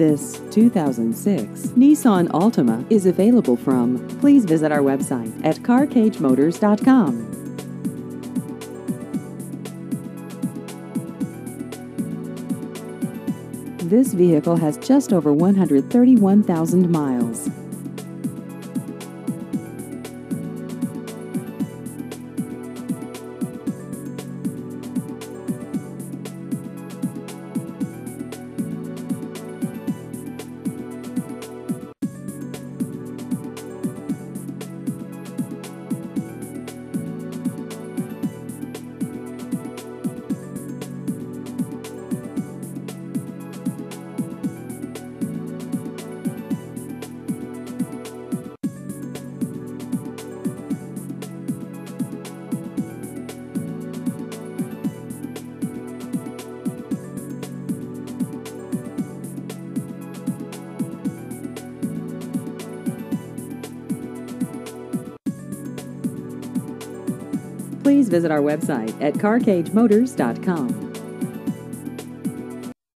This 2006 Nissan Altima is available from. Please visit our website at carcagemotors.com. This vehicle has just over 131,000 miles. Please visit our website at carcagemotors.com.